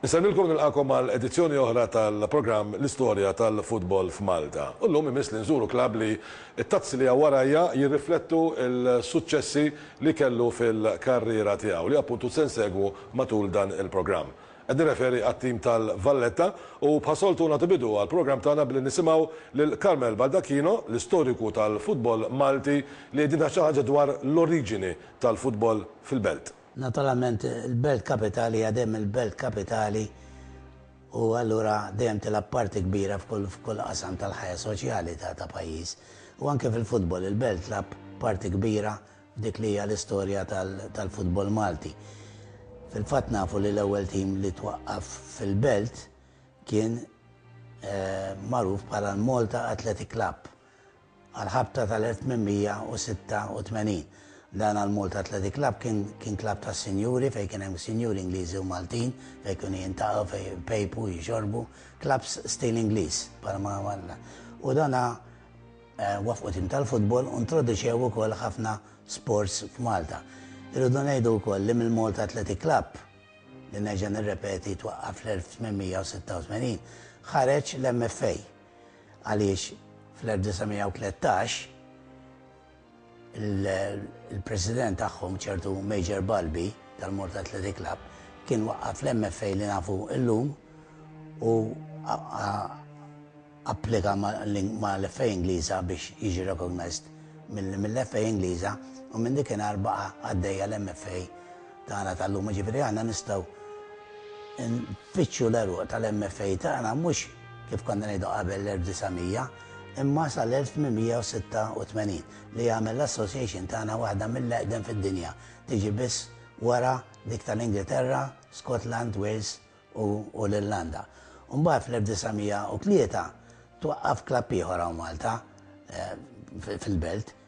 Insellmilkom u nilqagħkom għal edizzjoni oħra tal-programm L-Istorja tal-Futbol f'Malta. U llum imiss li nżuru klabb li t-tazzi li hawn warajja jirriflettu l-suċċessi li kellu fil-karriera tiegħu li appuntu se nsegwu matul dan il-programm. Qed nirreferi għat-tim tal-Valletta u bħas-soltu nagħtu bidu għall-programm tagħna billi nisimgħu lil Carmel Baldacchino, l-istoriku tal-futbol Malti li jgħidilna xi ħaġa dwar l-oriġini tal-futbol fil-belt. Naturalment il-belt kapitali hija dejjem il-belt kapitali u allura dejjem tilgħab parti kbira f'kull f'kull qasam tal-ħajja soċjali ta' ta' pajjiż. U anke fil-futbol il-belt tlgħab parti kbira f'dik li hija l-istorja tal-futbol Malti. Fil-fatt nafu li l-ewwel tim li twaqqaf fil-belt kien magħruf bħala l-Malta Athletic Club. għall-ħabta tal-1886. Dan għal Malta Athletic Club kien klabb tas-sinjuri fejn kien hemm sinjuri Ingliżi u Maltin fejn kienu jintaqgħu fejn jpejpu, jixorbu, klabbs stil Ingliż bħalma għamilna. U dana eh, wafqu tim tal-futbol u introduċew ukoll ħafna sports f'Malta. Irridu ngħidu wkoll li mill-Malta Athletic Club li neġa' nirrepeti twaqqaf l-1886 ħareġ l-MFA għaliex fl-1913 il-president tagħhom ċertu Major Balbi tal-Mort Athletic Club kien waqqa fl-MFA li nafu illum u applika ma l-FA Ingliża biex jiġi recognized mill-FA Ingliża u minn dik inhar baqa' għaddejja l-MFA tagħna tal-lum. Ġifieri għandna nistgħu Tfittxu l-għeruq tal-MFA tagħna mhux, kif konna ngħidu qabel, l-1900, imma sal-1886, li jagħmel l-Association tagħna waħda mill-eqdem fid-dinja, tiġi biss wara dik tal-Ingilterra, Scotland, Wales u l-Irlanda. U mbagħad fl-1903 twaqqaf klabb ieħor hawn Malta, fil-Belt.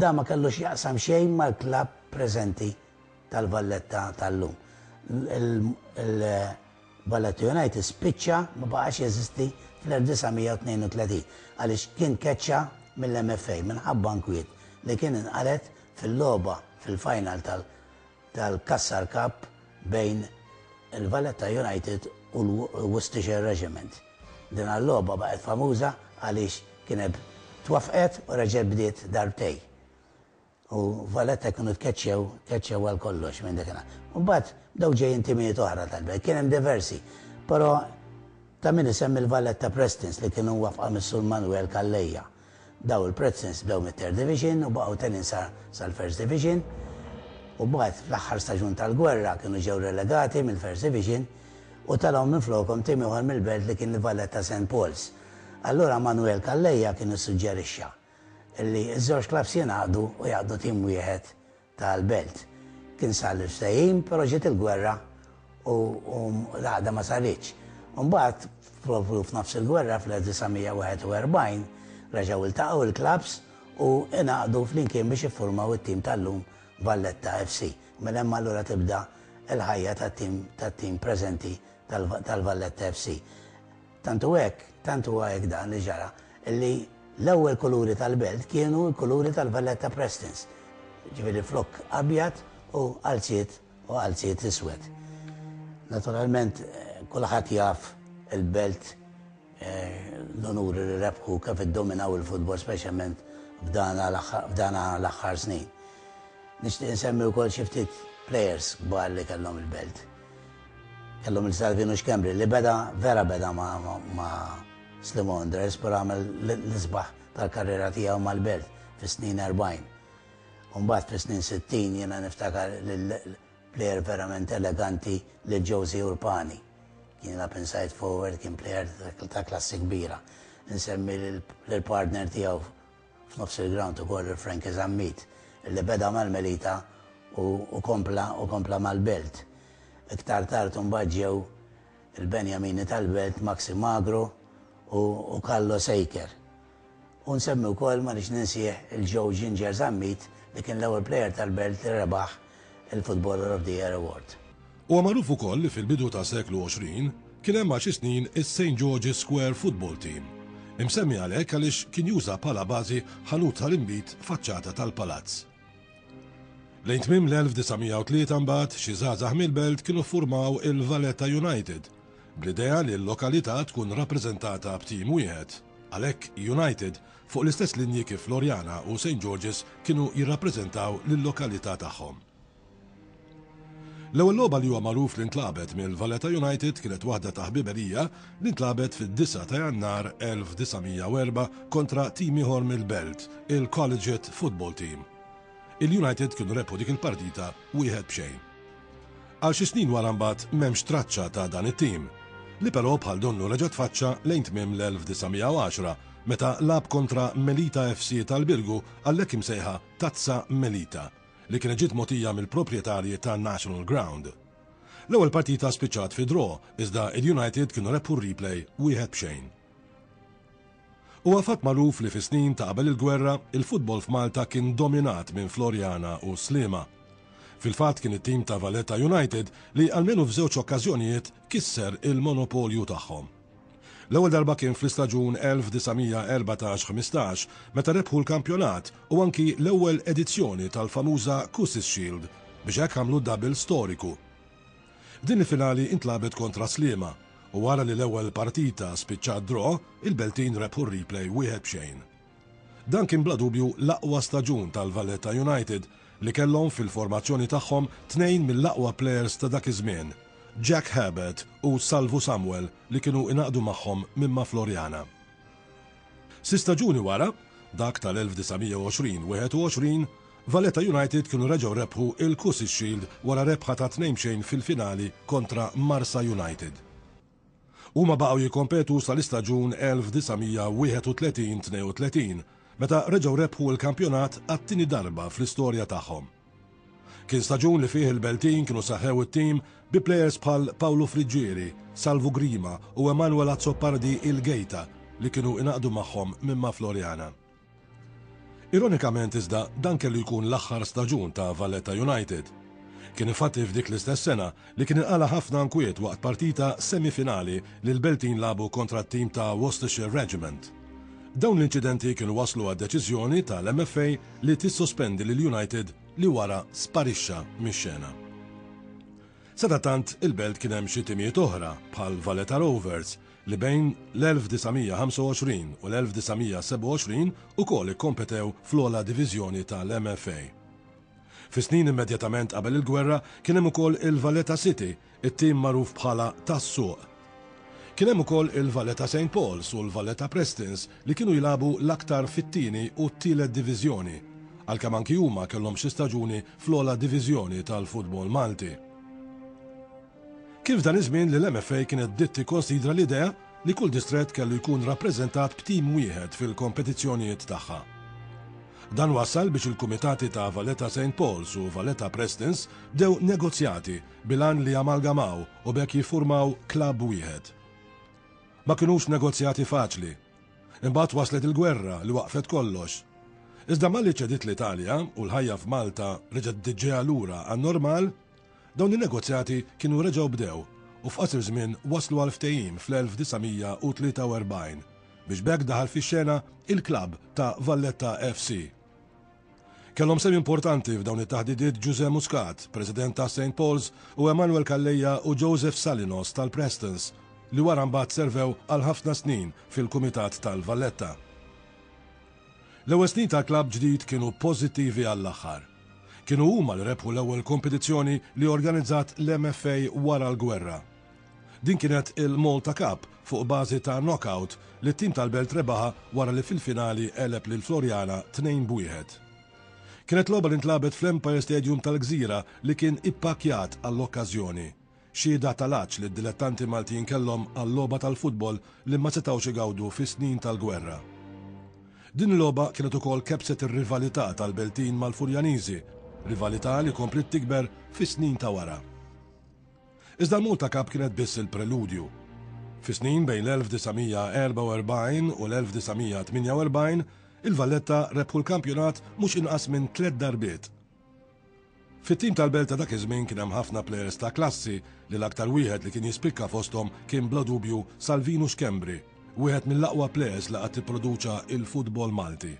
Dan ma kellu x'jaqsam xejn mal-klabb preżenti tal-Valletta tal-lum. Il-Valletta United spiċċa ma baqax jeżisti fl-1932 għaliex kien tkeċċa mill-MFA minħabba nkwiet li kien inqalgħet fil-logħba fil-final tal-Cup tal-Cassar Cup bejn il-Valletta United u l-Worcestershire Regiment. Din il-logħba baqgħet famuża għaliex kienet twaffqet u reġgħet bdiet darbtej. U Valletta kienu tkeċċew, tkeċċew għal kollox minn dik il-logħba. Imbagħad bdew ġejjin timijiet oħra tal-belt, kien hemm diversi. Però ta' min isemmi l-Valletta Prestons li kienu mwaffqa mis-Sur Manwel Calleja. Dawn il-Pretzels bdew mit-Third Division u baqgħu tgħenin sa sal-First Division u mbagħad fl-aħħar staġun tal-gwerra kienu ġew relegati mill-First Division u telgħu minflokhom tim ieħor mill-belt li kien l-Valletta Saint Paul's. Allura Manuel Calleja kien issuġġerixxa li ż-żewġ clubs jingħaqdu u jgħaqqdu tim wieħed tal-belt. Kien sar l-ftehim però ġiet il-gwerra u l-għaqda ma saritx. Imbagħad propju f'nofs il-gwerra fl-1941 reġgħu iltaqgħu il-klabbs u ingħaqdu flimkien biex iffurmaw it-tim tal-lum Valletta FC. Minn hemm allura tibda l-ħajja tat-tim tat-tim preżenti tal-Valletta FC. Tant hu hekk, tant huwa hekk dan li ġara, li l-ewwel kuluri tal-belt kienu l-kuluri tal-Valletta Prestons, ġifieri flokk abjad u qalziet u qalziet iswed. Naturalment, kulħadd jaf il-belt l-unuri li rebħu kif iddominaw il-futbol speċjalment f'dan l-aħħar snin. Nixtieq insemmi wkoll xi ftit plejers kbar li kellhom il-belt. Kellhom lil Salvinu Schembri li beda, vera beda ma' Slim Wanderers, però għamel l-isbaħ tal-karriera tiegħu mal-Belt fis-snin 40. U mbagħad fis-snin 60 jiena niftakar l-plejer verament eleganti lil Josie Urpani. Kien jilgħab inside forward, kien plejer ta' klassi kbira. Insemmi l-partner tiegħu F'nofs il-grawnd ukoll Frankie Zammit li beda mal-Melita u kompla u kompla mal-Belt. Iktar tard imbagħad ġew il-Benjamini tal-Belt, Maxi Magro u Kallo Sejker. U nsemmi wkoll ma rridx ninsih il-Joe Ginger Zammit li kien l-ewwel plejer tal-Belt li rebaħ il-Footballer of the Year Award. Huwa magħruf ukoll li fil-bidu tas-seklu 20 kien hemm għal xi snin is-St George's Square Football Team, imsemmi għalhekk għaliex kien juża bħala bażi ħanut tal-inbid faċċata tal-palazz. Lejn tmiem l-1903 mbagħad xi żgħażagħ mill-belt kienu ffurmaw il-Valletta United bl-idea li l-lokalità tkun rappreżentata b'tim wieħed, għalhekk United, fuq l-istess linji kif Floriana u Saint George's kienu jirrappreżentaw lil-lokalità tagħhom. L-ewwel logħba li huwa magħruf li ntlagħbet mill-Valletta United kienet waħda ta' ħbiberija li ntlagħbet fid-disgħa ta' Jannar 1904 kontra tim ieħor mill-belt, il-Collegiate Football Team. Il-United kienu rebħu dik il-partita wieħed b'xejn. Għal xi snin wara mbagħad m'hemmx traċċa ta' dan it-tim, li però bħal donnu reġa' tfaċċa lejn tmiem l-1910 meta lagħab kontra Melita FC tal-Birgu għall-hekk imsejħa Tazza Melita, li kienet ġiet mogħtija mill-proprjetarji ta' National Ground. L-ewwel partita spiċċat fi draw, iżda il-United kienu rebħu r-replay wieħed b'xejn. Huwa fatt magħruf li fis-snin ta' qabel il-gwerra, il-futbol f'Malta kien dominat minn Floriana u s-Sliema. Fil-fatt kien it-tim ta' Valletta United li almenu f'żewġ okkażjonijiet kisser il-monopolju tagħhom. L-ewwel darba kien fl-istaġun 1914-15 meta rebħu l-kampjonat u anki l-ewwel edizzjoni tal-famuża Cusys Shield biex hekk għamlu double storiku. F'din il-finali intlagħbet kontra Sliema u wara li l-ewwel partita spiċċat draw, il-Beltin rebħu r-replay wieħed b'xejn. Dan kien bla dubju l-aqwa staġun tal-Valletta United li kellhom fil-formazzjoni tagħhom tnejn mill-aqwa plejers ta' dak iż-żmien, Jack Herbert u Salvu Samuel li kienu ingħaqdu magħhom minn ma' Floriana. Sitt staġuni wara, dak tal-1920-21, Valletta United kienu reġgħu rebħu il-Coosie Shield wara rebħa ta' tnejn b'xejn fil-finali kontra Marsa United. Huma baqgħu jikkompetu sal-istaġun 1931-32, meta reġgħu rebħu l-kampjonat għat-tieni darba fl-istorja tagħhom. Kien staġun li fih il-Beltin kienu saħħew it-tim bi plejers bħal Pawlu Friggieri, Salvu Grima u Emmanuel Azzopardi Il Gejta li kienu ingħaqdu magħhom minn ma' Floriana. Ironikament iżda dan kellu jkun l-aħħar staġun ta' Valletta United. Kien infatti f'dik l-istess sena li kien inqala' ħafna nkwiet waqt partita semi-finali li l-Beltin lagħbu kontra t-tim ta' Worcestershire Regiment. Dawn l-inċidenti kienu wasslu għad-deċiżjoni tal-MFA li tissospendi lil United li wara sparixxa mix-xena. Sadattant il-Belt kien hemm xi timijiet oħra bħal Valletta Rovers li bejn l-1925 u l-1927 ukoll ikkompetew fl-ogħla diviżjoni tal-MFA. Fis-snin immedjatament qabel il-gwerra kien hemm ukoll il-Valletta City, it-tim magħruf bħala Tas-Suq. Kien hemm ukoll il-Valletta Saint Paul's u l-Valletta Prestons li kienu jilagħbu l-aktar fit-tieni u t-tielet diviżjoni, għalkemm anki huma kellhom xi staġuni fl-ogħla diviżjoni tal-futbol Malti. Kien f'dan iż-żmien li l-MFA kienet bdiet tikkonsidra l-idea li kull distrett kellu jkun rappreżentat b'team wieħed fil-kompetizzjonijiet tagħha. Dan wassal biex il-kumitati ta' Valletta Saint Paul's u Valletta Prestons bdew negozjati bil-għan li jamalgamaw u b'hekk jiffurmaw klabb wieħed. Ma kinux negozjati faċli. Imbagħad waslet il-gwerra li waqqfet kollox. Iżda malli ċediet l-Italja u l-ħajja f'Malta reġgħet bdiet ġejja lura għan-normal, Dawn in-negozjati kienu reġgħu bdew u f'qasir żmien waslu għal ftehim fl-1943 biex b'hekk daħal fix-xena il-klabb ta' Valletta FC. Kellhom sehem importanti f'dawn it-taħdidiet Ġużè Muscat, President ta' Saint Paul's u Emmanuel Calleja u Joseph Salinos tal-Prestons li wara mbagħad servew għal ħafna snin fil-Kumitat tal-Valletta. L-ewwel snin ta' klabb ġdid kienu pożittivi għall-aħħar. Kienu huma li rebħu l-ewwel kompetizzjoni li organizzat l-MFA wara l-gwerra. Din kienet il-Malta Cup fuq bażi ta' knock-out li t-tim tal-Belt rebaħha wara li fil-finali għeleb lil Floriana tnejn b'wieħed. Kienet logħba li ntlagħbet fl-Empire Stadium tal-Gżira li kien ippakkjat għall-okkażjoni. Xhieda tal-għatx li d-dilettanti Maltin kellhom għal-logħba tal-futbol li ma setgħux igawdu fis-snin tal-gwerra. Din il-logħba kienet ukoll kebbset ir-rivalità tal-Beltin mal-Furjaniżi, rivalità li kompliet tikber fis-snin ta' wara. Iżda l-Malta Cup kienet biss il-preludju. Fis-snin bejn l-1944 u l-1948, il-Valletta rebħu l-kampjonat mhux inqas minn tliet darbiet. Fit-tim tal-Belt ta' dak iż-żmien kien hemm ħafna plejers ta' klassi li l-aktar wieħed li kien jispikka fosthom kien bla dubju Salvinu Schembri, wieħed mill-aqwa plejers li qatt ipproduċa l-futbol Malti.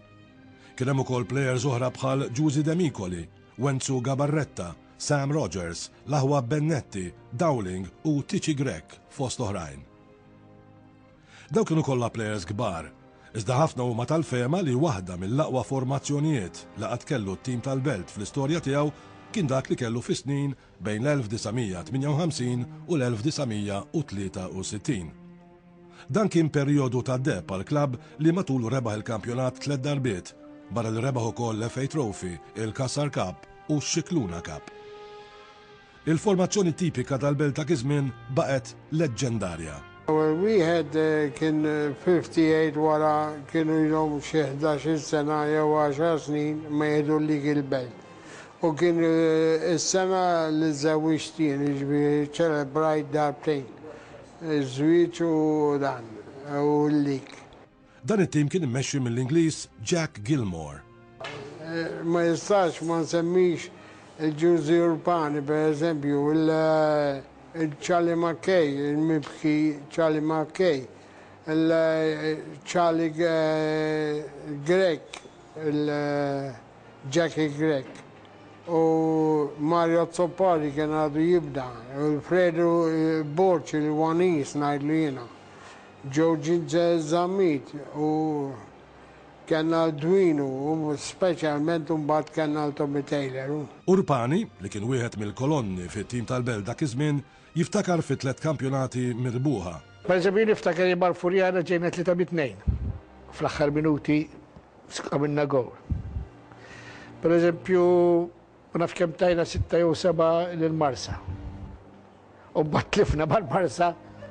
Kien hemm ukoll plejers oħra bħal Giusy Demicoli, Wenzu Gabarretta, Sam Rogers, l-aħwa Bennetti, Dowling u Tici Grech fost oħrajn. Dawn kienu kollha plejers kbar, iżda ħafna huma tal-fehma li waħda mill-aqwa formazzjonijiet li qatt kellu t-tim tal-Belt fl-istorja tiegħu kien dak li kellu fis-snin bejn l-1958 u l-1963. Dan kien perijodu ta' deheb għall-klabb li matulu rebaħ il-kampjonat tliet darbiet, barra li rebaħ ukoll l-FA Trophy, il-Cassar Cup u x-Scicluna Cup. Il-formazzjoni tipika tal-belt dak iż-żmien baqgħet leġġendarja. L-ewwel wieħed kien fil-ftijgħid wara kienu ilhom xi ħdax-il sena jew għaxar snin ma jieħdu lik il-belt. U kien is-sena li żewwiġt jien, jiġifieri ċċelebrajt darbtejn, żwieġ u dan, u l-lik. Dan it-tim kien immexxi mill-Ingliż Jack Gilmore. Ma jistax ma nsemmix il-Ġużi Urpani, per eżempju, il-Charlie Mackay, il-mibki Charlie Mackay, il-Charlie Grech, il-Jackie Grech, u Mario Azzopardi kien għadu jibda, u l-Fredu Borg, il-Wanis ngħidlu jiena. Ġew ġid Zammit u kellna Dwinu u speċjalment imbagħad kellna l-Tommy Taylor. Urpani, li kien wieħed mill-kolonni fit-tim tal-Belt dak iż-żmien, jiftakar fi tliet kampjonati mirbuħa. Pereżempju jien niftakar li mal-Furjana ġejna tlieta bi tnejn. Fl-aħħar minuti għamilna gowl. Pereżempju. Ma nafx kemm tajna sitta jew seba' lill-Marsa. U mbagħad tlifna mal-Marsa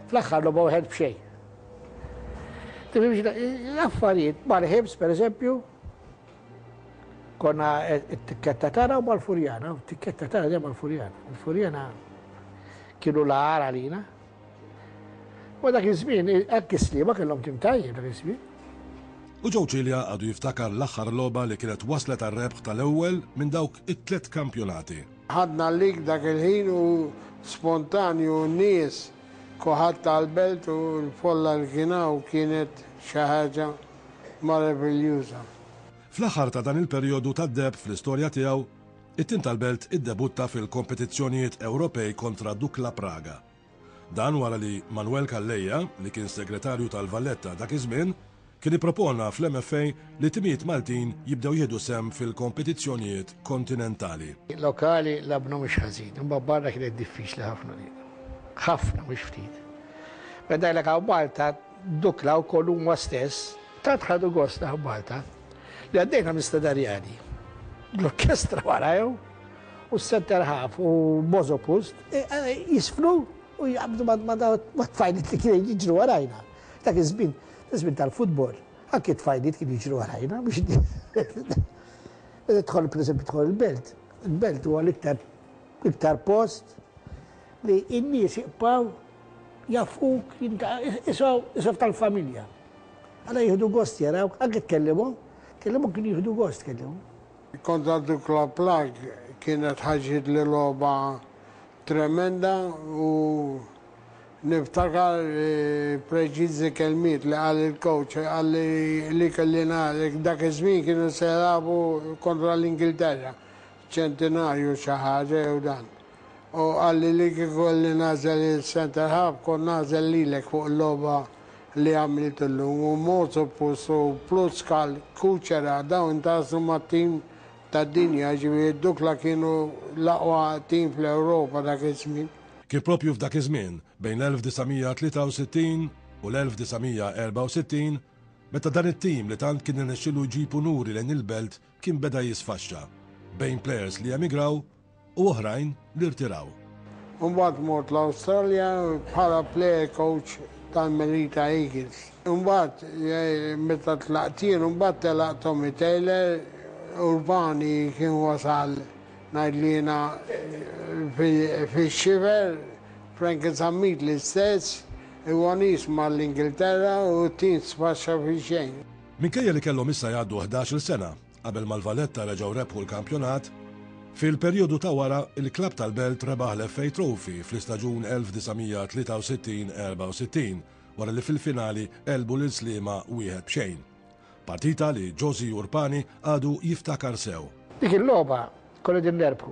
fl-aħħar logħba wieħed b'xejn. Tifhimx affarijiet mal-ħibs pereżempju konna t-tikketta tagħna u mal-Furjana, t-tikketta tagħna dejjem mal-Furjana. Il-Furjana kienu l-għar għalina. U dak iż-żmien hekk is-sliema kellhom tim tajjeb dak iż-żmien. U Joe Cilia għadu jiftakar l-aħħar logħba li kienet wasslet għar-rebħ tal-ewwel minn dawk it-tliet kampjonati. Ħadna l-lig dak il-ħin u spontanju n-nies, kulħadd talbelt u l-folla li kien hawn kienet xi ħaġa maraviljuża. Fl-aħħar ta' dan il-perjodu tad-deheb fl-istorja tiegħu, It-tim tal-Belt iddebutta fil-kompetizzjonijiet Ewropej kontra Dukla Praga. Dan wara li Manuel Calleja, li kien segretarju tal-Valletta dak iż-żmien, kien ippropona fl-MFA li timijiet Maltin jibdew jieħdu sehem fil-kompetizzjonijiet kontinentali. Lokali lagħbna mhux ħażin, imma barra kienet diffiċli ħafna din. Ħafna, mhux ftit. Meta jkollok hawn Malta, Dukla u koll huma stess tant ħadu gost hawn Malta li għaddejna minn Stadarjani bl-orkestra warajhom u s-Center Half u Bozo Pust jisfnu u jaqbdu mat-tfajliet li kienu jiġru warajna. Dak iż-żmien, iż-żmien tal-futbol, anki t-tfajliet kienu jiġru warajna biex Meta tidħol pereżempju tidħol il-Belt, il-Belt huwa l-iktar post Li n-nies jibqgħu jafhuk, ishom tal-familja. Allura jieħdu gost jarawk, anke tkellimhom, tkellimhom kienu jieħdu gost tkellimhom. Kontra Dukla Plag kienet ħaġġitli logħba tremenda u niftakar preċiżi kelmiet li qal il-coach, qalli li kelli ngħid dak iż-żmien kienu se jilagħbu kontra l-Ingilterra, ċentinarju xi ħaġa jew dan. Hu qalli li kieku kelli nagħżel lil centre half kont nagħżel lilek fuq il-logħba li għamilt illum u Mozopus u Plutskal, Kuchera, dawn intgħażlu mat-tim tad-dinja, jiġifieri Dukla kienu l-aqwa tim fl-Ewropa dak iż-żmien. Kif proprju f'dak iż-żmien, bejn l-1963 u l-1964, meta dan it-tim li tant kien irnexxielu jġib unuri lejn il-belt kien beda jisfaxxa, bejn plejers li emigraw, u oħrajn li rtiraw. Imbagħad mort l-Awstralja bħala player coach tal-Melita Eagles. Imbagħad meta tlaqt jien imbagħad telaq Tommy Taylor, Urbani kien wasal ngħidlu jiena fix-xifer, Frank Zammit l-istess, Iwanis mar l-Ingilterra u t-tim sfaxxa fix-xejn. Minkejja li kellhom issa jgħaddu ħdax-il sena, Qabel ma l-Valletta reġgħu rebħu l-kampjonat, fil-perjodu ta' wara, il-klabb tal-Belt rebaħ l-FA Trophy fl-istaġun 1963-64 wara li fil-finali għelbu lil Sliema wieħed b'xejn. Partita li Josy Urpani għadu jiftakar sew. Dik il-logħba konna qegħdin nerbħu.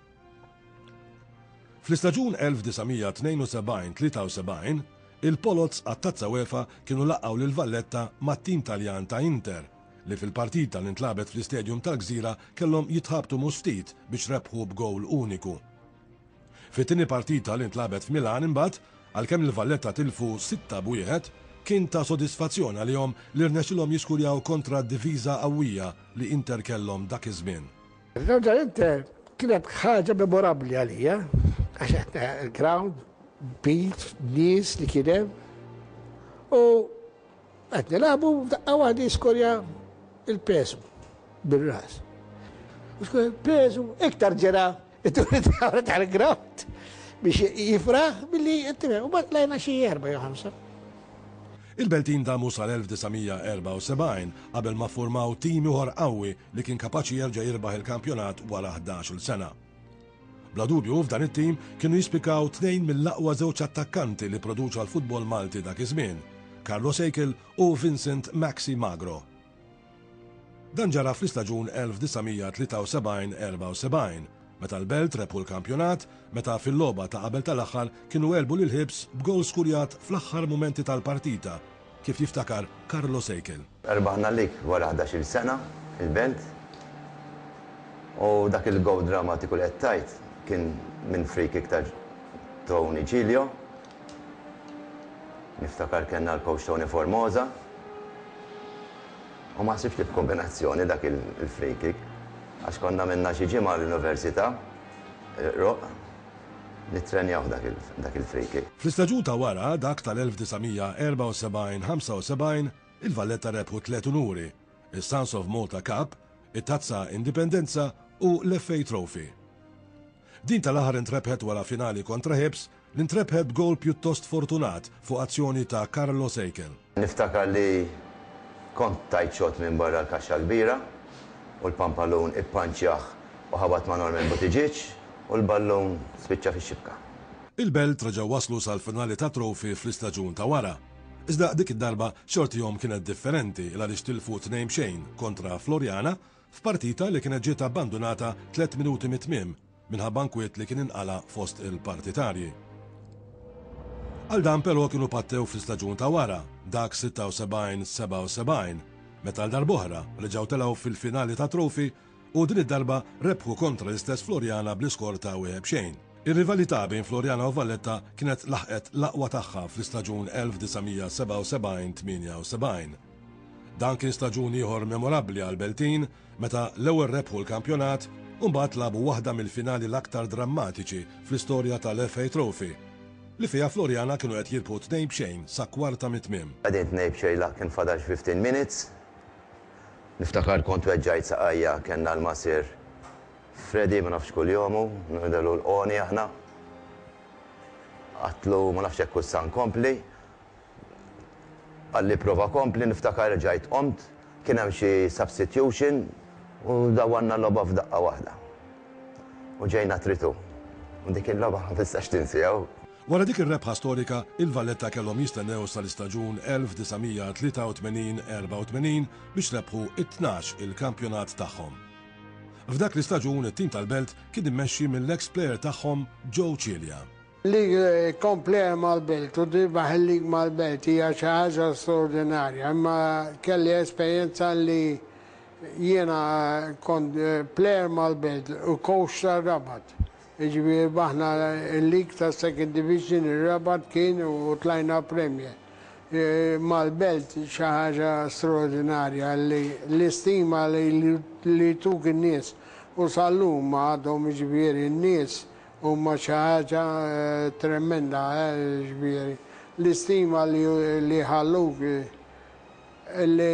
Fl-istaġun 1972-73, il-Poloz għat-Tazza UEFA kienu laqgħu lil Valletta mat-tim Taljan ta' Inter, li fil-partita li ntlagħbet fl-Istedjum tal-Gżira kellhom jitħabtu mhux ftit biex rebħu b'gowl uniku. Fit-tieni partita li ntlagħbet f'Milan imbagħad, għalkemm il-Valletta tilfu sitta b'wieħed, kien ta' sodisfazzjon għalihom li rnexxilhom jiskurjaw kontra d-difiża qawwija li Inter kellhom dak iż-żmien. L-Irlanda l-Inter kienet ħaġa memorabbli għalija għax il-ground, beat, nies li kien hemm. U qed nilagħbu daqqa waħda jiskorja il-pesu bir-ras. U skorja il-pesu iktar ġera it-turi tal-ground biex jifraħ billi jittimel. U bat lajna xie erba' jew ħamsa. Il-Beltin damu sal-1974 qabel ma ffurmaw tim ieħor qawwi li kien kapaċi jerġa' jirbaħ il-kampjonat wara ħdax-il sena. Bla dubju f'dan it-tim kienu jispikkaw tnejn mill-aqwa żewġ attakkanti li pproduċa l-futbol Malti dak iż-żmien, Carlos Eichel u Vincent Maxi Magro. Dan ġara fl-istaġun 1973-74, meta l-Belt rebħu l-kampjonat, meta fil-logħba ta' qabel tal-aħħar kienu għelbu lil Hibs b'gowl skurjat fl-aħħar mumenti tal-partita, kif jiftakar Carlo Sejkel. Rbaħna l-lig wara ħdax-il sena, il-Belt, u dak il-gowl dramatiku li qed tgħid kien minn free kick ta' Tony Cilio Niftakar kellna l-coach Tony Formosa u ma ħsibx li b'kombinazzjoni dak il-free kick għax konna minna xi ġimgħa l-Università Roq nittrenjaw dak il-free kick. Fl-istaġun ta' wara, dak tal-1974-75, il-Valletta rebħu tliet unuri, is-Sons of Malta Cup, it-Tazza Indipendenza u l-FA Trophy. Din tal-aħħar intrebħet wara finali kontra Hibs li ntrebħet b'gowl pjuttost fortunat fuq azzjoni ta' Carlos Eichel. Niftakar li kont tajt xott minn barra l-kaxxa l-kbira u l-Pampalun ippanċjah u ħabat ma' Norman Buttigieg u l-ballun spiċċa fix-xibka. Il-Belt reġgħu waslu sal-finali tat-Trophy fl-istaġun ta' wara, iżda dik id-darba xortihom kienet differenti l-għaliex tilfu tnejn b'xejn kontra Floriana f'partita li kienet ġiet abbandunata tliet minuti mit-tmiem minħabba nkwiet li kien inqala' fost il-partitarji. Għal dan però kienu pattew fl-istaġun ta' wara, dak 76, 77, meta għal darb'oħra reġgħu telgħu fil-finali tat-Trophy u din id-darba rebħu kontra l-istess Floriana bl-iskor ta' wieħed b'xejn. Ir-rivalità bejn Floriana u Valletta kienet laħqet l-aqwa tagħha fl-istaġun 1977, 78. Dan kien staġun ieħor memorabbli għall-Beltin meta l-ewwel rebħu l-kampjonat u mbagħad lagħbu waħda mill-finali l-aktar drammatiċi fl-istorja tal-FA Trophy, li fiha Floriana kienu qed jirbħu tnejn b'xejn sa kwarta mit-tmiem. Qegħdin tnejn b'xejn l-aħħar kien fadal xi fifteen minutes. Niftakar kont weġġajt saqajja kellna l-Masir Freddy ma nafx kuljom hu, nagħmlu l-qoni aħna. Għadtlu ma nafx jekk hu issa nkompli. Qalli prova kompli niftakar reġajt qomt, kien hemm xi substitution u dawarna logħba f'daqqa waħda. U ġejna three-two. U dik il-logħba ma nistax tinsiha. Wara dik ir-rebħa storika, il-Valletta kellhom jistennew sal-istaġun 1983-84 biex rebħu t-tnax il-kampjonat tagħhom. F'dak l-istaġun it-tim tal-Belt kien immexxi mill-eks player tagħhom Joe Cilia. Li jkompli hemm mal-belt u tirbaħ il-lig mal-belt hija xi ħaġa straordinarja, imma kelli esperjenza li jiena kont plejer mal-belt u kowċ tar-Rabat. Jiġifieri rbaħna l-lig tas-Second Division, ir-Rabat kien, u tlajna Premier. Mal-belt xi ħaġa straordinarja li l-istima li jtuk in-nies u sal-lum għadhom jiġifieri n-nies Huma xi ħaġa tremenda, jiġifieri l-istima li jħalluk li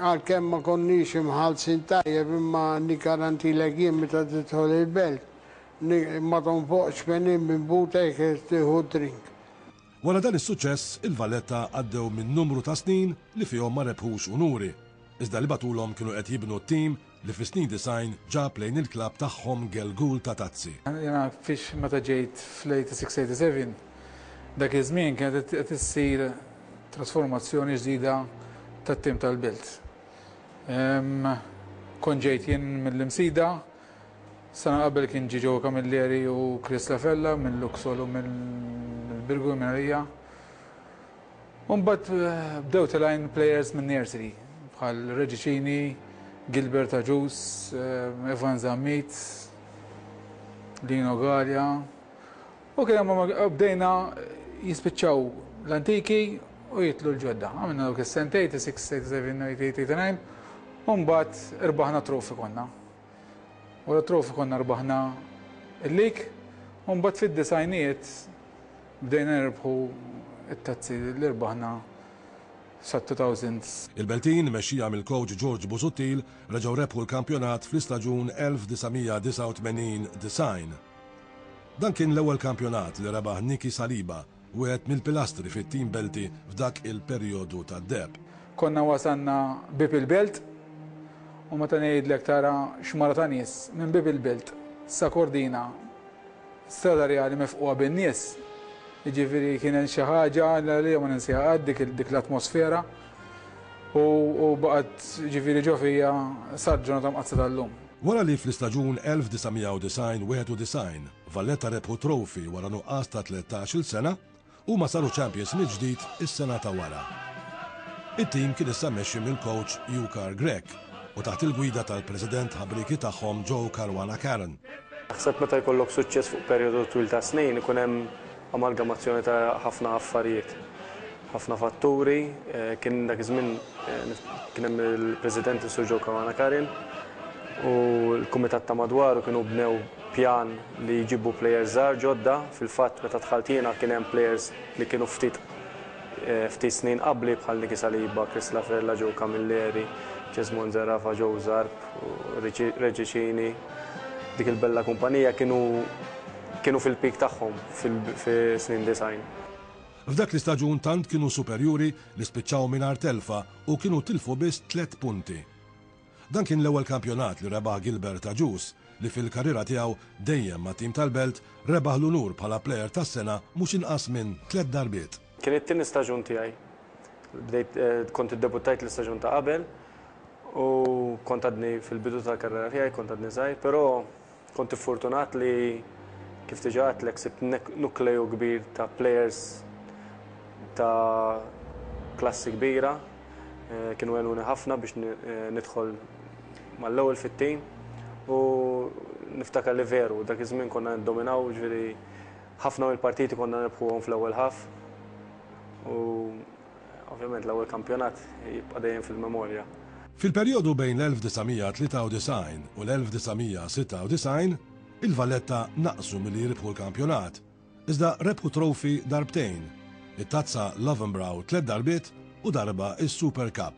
għalkemm ma konniex imħallsin tajjeb imma niggarantilek jien meta tidħol il-belt ma tonfoqx peni minn buttek jekk tieħu d-drink. Wara dan is-suċċess, il-Valletta għaddew minn numru ta' snin li fihom ma rebħux unuri, iżda li bagħtulhom kienu qed jibnu t-tim li fis-snin disgħin ġab lejn il-klabb tagħhom Gelgul ta' Tazzi. Jiena fiex meta ġejt fl-86, 87, dak iż-żmien kienet qed issir trasformazzjoni ġdida tat-tim tal-Belt. Kont ġejt jien mill-Imsida. Sena qabel kien ġie ġewwa Camilleri u Chris La Vella minn Luxol u mill-Birgu minn għalija. U mbagħad bdew telgħin players minn Nursery bħal Reggie Cini, Gilbert Agius, Evan Zammit, Lino Galea u kien hemm bdejna jispiċċaw l-antiki u jidħlu l-ġodda. Għamilna dawk is-sentejn, 86, 87, 88, 89 u mbagħad irbaħna trofi konna. Wara t-trofi konna rbaħna l-league u mbagħad fid-disgħinijiet bdejna nirbħu t-tazzi li rbaħna sat-2000s. Il-Beltin, mexxija mill-kowċ George Busuttil, reġgħu rebħu l-kampjonat fl-istaġun 1989, 90. Dan kien l-ewwel kampjonat li rebaħ Niki Saliba, wieħed mill-pilastri fit-Team Belti f'dak il-perjodu tad-deheb. Konna wasalna Bieb il-Belt u meta ngħidlek tara xmara ta' nies minn Bieb il-Belt sa Kordina, Strada Rjali mifqugħa bin-nies, jiġifieri kienet xi ħaġa li għalija ma ninsiha qatt dik l-atmosfera u baqgħet jiġifieri ġo fija sal-ġurnata mqaddsa tal-lum. Wara li fl-istaġun 1990, 91, Valletta rebħu trowfi wara nuqqas ta' tlettax-il sena, huma saru champions mill-ġdid is-sena ta' wara. It-tim kien issa mmexxi mill-kowċ Jukar Grech u taħt il-gwida tal-President ħabrieki tagħhom Joe Caruana Caron. Naħseb meta jkollok suċċess fuq perjodu twil ta' snin ikun hemm amalgamazzjoni ta' ħafna affarijiet, ħafna fatturi. Kien dak iż-żmien kien hemm il-President is-Sur Joe Caruana Karin u l-kumitat ta' madwaru kienu bnew pjan li jġibu players żgħar ġodda, fil-fatt meta dħalt jiena kien hemm players li kienu ftit ftit snin qabli bħal Nicky Saliba, Chris Laferla, Joe Camilleri, Jesmond Zerafa, Joe Zarb, Richie Cini, dik il-bella kumpanija kienu, Kienu fil-peak tagħhom fis-snin disgħin. F'dak l-istaġun tant kienu superjuri li spiċċaw mingħajr telfa u kienu tilfu biss tliet punti. Dan kien l-ewwel kampjonat li rebaħ Gilbert Agius li fil-karriera tiegħu, dejjem mat-tim tal-Belt, rebaħ l-unur bħala plejer tas-sena mhux inqas minn tliet darbiet. Kien it-tieni staġun tiegħi. Bdejt, kont iddebuttajt l-istaġun ta' qabel u kont għadni fil-bidu tal-karriera tiegħi, kont għadni żgħir, però Kont iffortunat li, kif diġà għedtlek, sibt nukleu kbir ta' plejers ta' klassi kbira. Kienu għenuni ħafna biex nidħol mal-ewwel fit-tim u niftakar li veru dak iż-żmien konna niddominaw, jiġifieri ħafna mill-partiti konna nirbħuhom fl-ewwel half. Ovvjament l-ewwel kampjonat jibqa' dejjem fil-memorja. Fil-perjodu bejn l-1993 u l-1996, il-Valletta naqsu milli jirbħu l-kampjonat, iżda rebħu trowfi darbtejn, it-Tazza Löwenbräu tliet darbiet u darba s-Super Cup.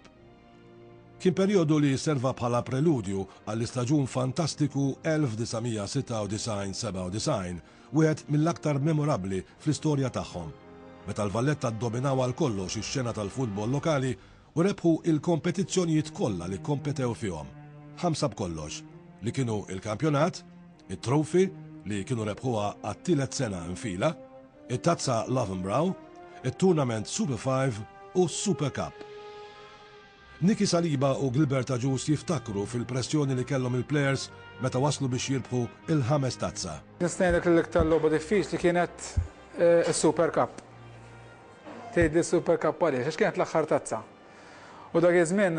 Kien perjodu li serva bħala preludju għall-istaġun fantastiku 1996-97 wieħed mill-aktar memorabbli fl-istorja tagħhom, meta l-Valletta ddominaw għal kollox ix-xena tal-futbol lokali u rebħu l-kompetizzjonijiet kollha li kkompetew fihom, ħamsa b'kollox, li kienu l-kampjonat, it-Trophy, li kienu rebħuha għat-tielet sena nfila, it-Tazza Lauvenbrough, it-Tournament Super Five u s-Super Cup. Nicky Saliba u Gilbert Agius jiftakru fil-pressjoni li kellhom il-plejers meta waslu biex jirbħu l-ħames tazza. Nista' ngħidlek li l-iktar logħba diffiċli kienet is-Super Cup. Tgħidli s-Super Cup għaliex? Għax kienet l-aħħar tazza. U dak iż-żmien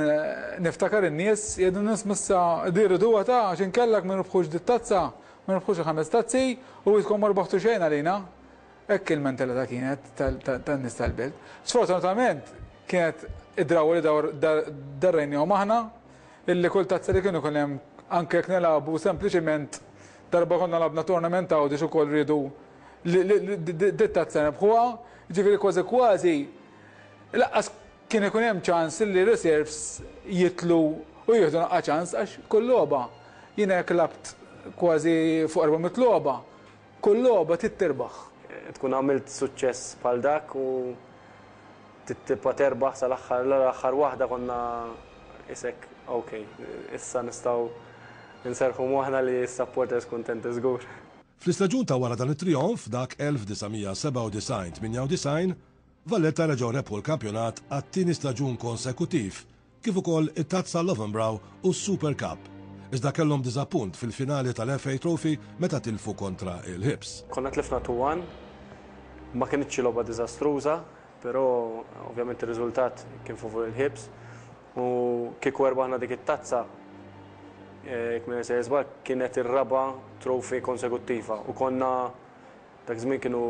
niftakar in-nies jgħidu n-nies missa di rriduha ta' għax inkella jekk ma nirbħux dit-tazza, ma nirbħux il-ħames tazzi u idkom ma rbaħtu xejn għalina. Hekk il-mentalità kienet tan-nies tal-belt. Sfortunatament kienet id-drawwa li darrejnihom aħna illi kull tazza li kien ikun hemm anke jekk nilagħbu sempliċiment darba konna lagħabna tournament Għawdex ukoll riedu dit-tazza nerbħuha, jiġifieri kważi kważi lanqas kien ikun hemm ċans illi reserves jidħlu u jieħdu lanqas ċans għax kull logħba jiena jekk lagħbt kważi fuq erba' mitt logħba Kull logħba trid tirbaħ. Tkun għamilt suċċess bħal dak u trid tibqa' terbaħ sal-aħħar. L-aħħar waħda konna ishekk ok. Issa nistgħu nserrħu moħħna li s-supporters kuntenti żgur. Fl-istaġun ta' wara dan it-trijonf, dak 1997-98, Valletta reġgħu rebħu l-kampjonat għat-tieni staġun konsekuttiv kif ukoll it-Tazza Löwenbräu u s-Super Cup, iżda kellhom diżappunt fil-finali tal-FA Trophy meta tilfu kontra l-Hibs. Konna tlifna two one, ma kinitx xi logħba diżastruża, però ovvjament ir-riżultat kien favur il-Hibs u kieku erbaħna dik it-tazza, jekk m'insejjax żball, kienet ir-raba' trophy konsekuttiva u konna Dak iż-żmien kienu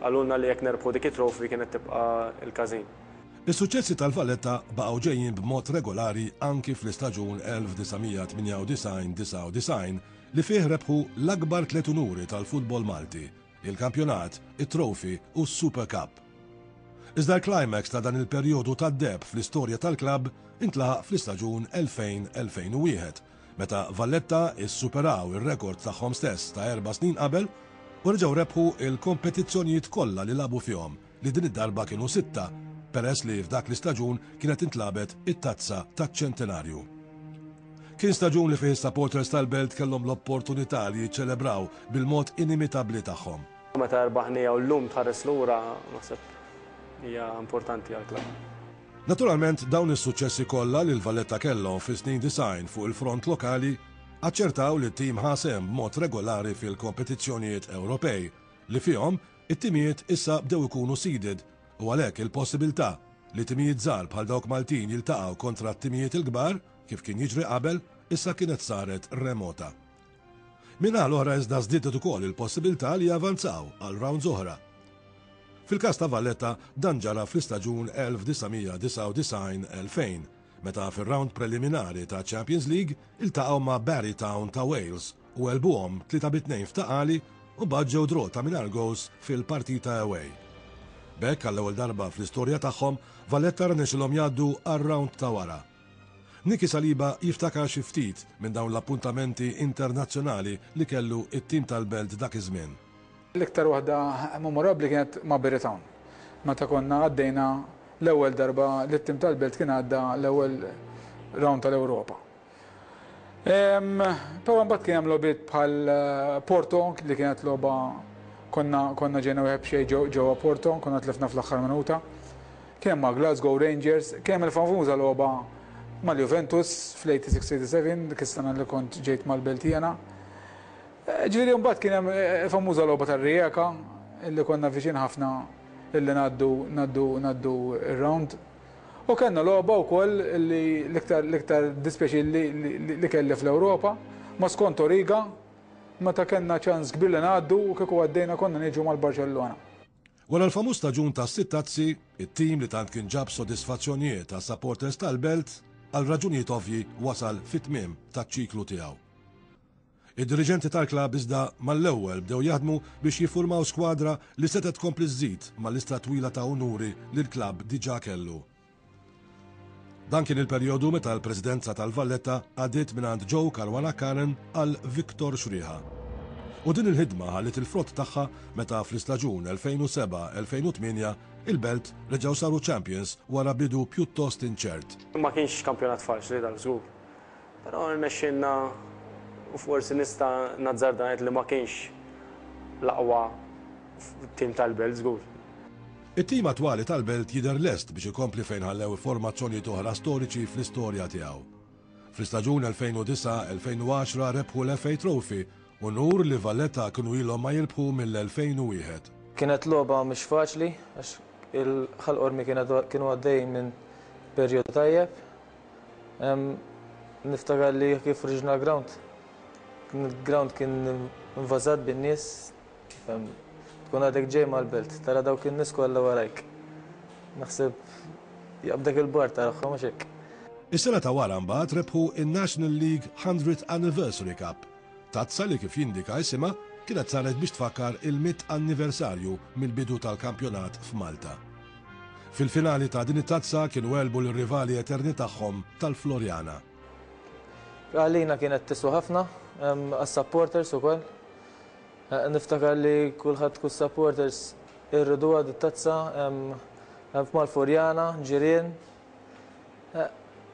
qalulna li jekk nerbħu dik it-trophy kienet tibqa' il-każin. Is-suċċessi tal-Valletta baqgħu ġejjin b'mod regolari anki fl-istaġun 1998-99 li fih rebħu l-akbar tliet unuri tal-futbol Malti, il-kampjonat, it-trophy u s-Super Cup. Iżda l-climax ta' dan il-perjodu tad-deheb fl-istorja tal-klabb intlaħaq fl-istaġun 2000-2001 meta Valletta ssuperaw ir-rekord tagħhom stess ta' erba' snin qabel u reġgħu rebħu l-kompetizzjonijiet kollha li lagħbu fihom li din id-darba kienu sitta peress li f'dak l-istaġun kienet intlagħbet it-Tazza taċ-Ċentenarju. Kien staġun li fih is-supporters tal-Belt kellhom l-opportunità li jiċċelebraw bil-mod inimitabbli tagħhom. Meta erbaħnija u llum tħares lura naħseb hija importanti għall-klabb. Naturalment, dawn is-suċċessi kollha li l-Valletta kellhom fis-snin disgħin fuq il-front lokali aċċertaw li t-tim ħa sehem b'mod regolari fil-kompetizzjonijiet Ewropej, li fihom it-timijiet issa bdew ikunu seeded u għalhekk il-possibiltà li timijiet żgħar bħal dawk Maltin jiltaqgħu kontra t-timijiet il-kbar, kif kien jiġri qabel, issa kienet saret remota. Min-naħa l-oħra iżda żdiedet ukoll il-possibilità li javanzaw għal rounds oħra. Fil-każ ta' Valletta dan ġara fl-istaġun 1999-2000 meta fir-round preliminari ta' Champions League iltaqgħu ma' Barry Town ta' Wales u għelbuhom 3 bi 2 f'Ta' Qali u mbagħad ġew draw ta' mingħajr goals fil-partita away. B'hekk għall-ewwel darba fl-istorja tagħhom Valletta rnexxilhom jgħaddu għar-round ta' wara. Niki Saliba jiftakar xi ftit minn dawn l-appuntamenti internazzjonali li kellu t-tim tal-belt dak iż-żmien. L-iktar waħda memorabbli kienet ma' Beeritown, meta konna għaddejna l-ewwel darba li t-tim tal-belt kien għadda l-ewwel round tal-Ewropa. Però mbagħad kien hemm logħbiet bħal Porto li kienet logħba konna konna ġejna wieħed b'xejn ġewwa Porto, konna tlifna fl-aħħar minuta. kemm ma' Glasgow Rangers, kemm il-famuża logħba mal-Juventus fl-86, 87, dik is-sena li kont ġejt mal-belt jiena. Ġifieri mbagħad kien hemm il-famuża logħba tar-Rijeka li konna viċin ħafna illi ngħaddu ngħaddu ngħaddu r-round. U kellna logħba wkoll li l-iktar l-iktar dispjaċir li li kelli fl-Ewropa ma' Skonto Riga meta kellna ċans kbir li ngħaddu u kieku għaddejna konna niġu mal-Barċellona. Wara l-famuż staġun tas-Sitt Tazzi, it-tim li tant kien ġab sodisfazzjonijiet għas-supporters tal-Belt, għal raġunijiet ovvji wasal fit-tmiem taċ-ċiklu tiegħu. Id-diriġenti tal-klabb iżda mall-ewwel bdew jaħdmu biex jiffurmaw skwadra li setgħet tkompli żżid mal-lista twila ta' unuri li l-klabb diġà kellu. Dan kien il-perjodu meta l-Presidenza tal-Valletta għadiet mingħand Joe Caruana Karen għal Victor Xrieħa. U din il-ħidma ħalliet il-frott tagħha meta fl-istaġun 2007-2008 il-Belt reġgħu saru champions wara bidu pjuttost inċert. Ma kienx kampjonat faċli dak żgur. Però rnexxielna u forsi nista' nazzarda ngħid li ma kienx l-aqwa tim tal-Belt żgur. It-tim attwali tal-Belt jidher lest biex ikompli fejn ħallew ifformazzjonijiet oħra storiċi fl-istorja tiegħu. Fl-istaġun 2009-2010 rebħu l-FA Trophy, unur li Valletta kienu ilhom ma jirbħu mill-2001. Kienet logħba mhux faċli għax il-Ħal Qormi kienu għaddejjin minn perjodu tajjeb. Niftakar li kif riġna l-grawnd, il-grawnd kien invażat bin-nies, Tifhem. Tkun għadek ġej mal-belt, tara dawk in-nies kollha warajk. Naħseb jaqbdek il-bar tarahom, mhux hekk? Is-sena ta' wara mbagħad rebħu n-National League Hundredth Anniversary Cup, tazza li kif jindika isimha kienet saret biex tfakkar il-mitt anniversarju mill-bidu tal-kampjonat f'Malta. Fil-finali ta' din it-tazza kienu għelbu lir-rivali eterni tagħhom tal-Floriana. Għalina kienet tiswa ħafna, għas-supporters ukoll. Niftakar li kulħadd kull supporters irriduha dit-tazza hemm hemm f'Malfurjana, ġirien.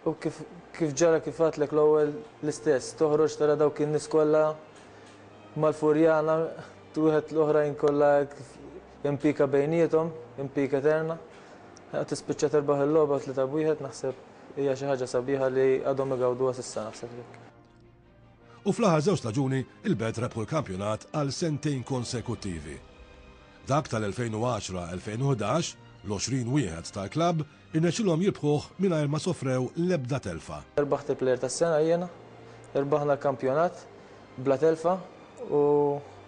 U kif kif ġara kif għedtlek l-ewwel l-istess, toħroġ tara dawk in-nies kollha Malfurjana wieħed l-oħrajn kollha hekk impika bejniethom, impik eterna. Tispiċċa terbaħ il-logħba tlieta b'wieħed naħseb hija xi ħaġa sabiħa li għadhom igawduha s'issa naħseb hekk. U fl-aħħar żewġ staġuni, il-Belt rebħu l-kampjonat għal sentejn konsekuttivi. Dak tal-2010-2011, l-20 wieħed tal-klabb irnexxilhom jirbħuh mingħajr ma sofrew l-ebda telfa. Rbaħt il-Plejer tas-Sena jiena, irbaħna l-kampjonat bla telfa u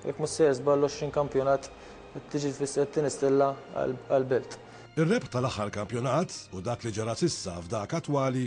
jekk mhux sejjer żball l-20 kampjonat qed tiġi tfisser it-tieni stilla għall-Belt. Ir-rebħ tal-aħħar kampjonat u dak li ġara s'issa f'dak attwali